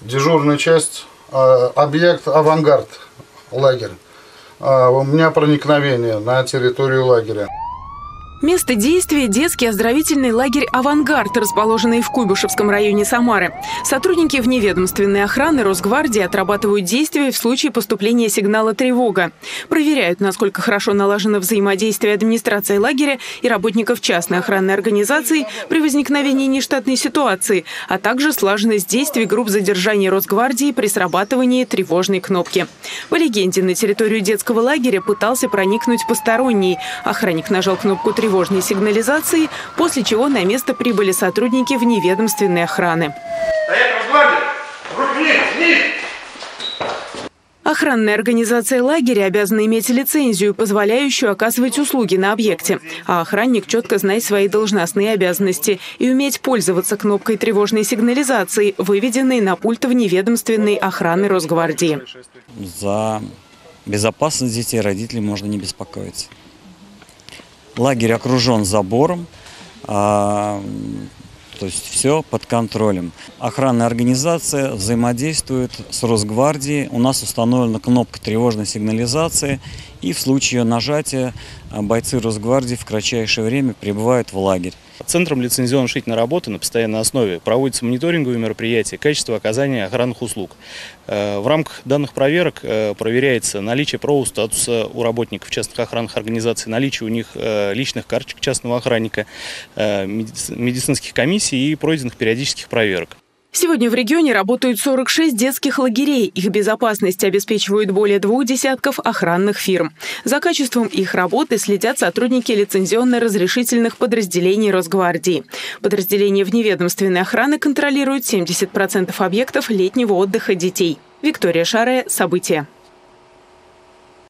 дежурная часть, э, объект «Авангард», лагерь. Э, у меня проникновение на территорию лагеря. Место действия – детский оздоровительный лагерь «Авангард», расположенный в Куйбышевском районе Самары. Сотрудники вневедомственной охраны Росгвардии отрабатывают действия в случае поступления сигнала «Тревога». Проверяют, насколько хорошо налажено взаимодействие администрации лагеря и работников частной охранной организации при возникновении нештатной ситуации, а также слаженность действий групп задержания Росгвардии при срабатывании тревожной кнопки. По легенде, на территорию детского лагеря пытался проникнуть посторонний. Охранник нажал кнопку «Тревога» тревожной сигнализации, после чего на место прибыли сотрудники вневедомственной охраны. Охранная организация лагеря обязана иметь лицензию, позволяющую оказывать услуги на объекте. А охранник четко знает свои должностные обязанности и уметь пользоваться кнопкой тревожной сигнализации, выведенной на пульт вневедомственной охраны Росгвардии. За безопасность детей родителей можно не беспокоиться. Лагерь окружен забором, а, то есть все под контролем. Охранная организация взаимодействует с Росгвардией. У нас установлена кнопка тревожной сигнализации. И в случае нажатия а, бойцы Росгвардии в кратчайшее время прибывают в лагерь. Центром лицензионно-шительной работы на постоянной основе проводятся мониторинговые мероприятия качества оказания охранных услуг. Э, в рамках данных проверок э, проверяется наличие правового статуса у работников частных охранных организаций, наличие у них э, личных карточек частного охранника, медицинских комиссий и пройденных периодических проверок. Сегодня в регионе работают 46 детских лагерей. Их безопасность обеспечивают более двух десятков охранных фирм. За качеством их работы следят сотрудники лицензионно-разрешительных подразделений Росгвардии. Подразделения вневедомственной охраны контролируют 70% объектов летнего отдыха детей. Виктория Шаре. События.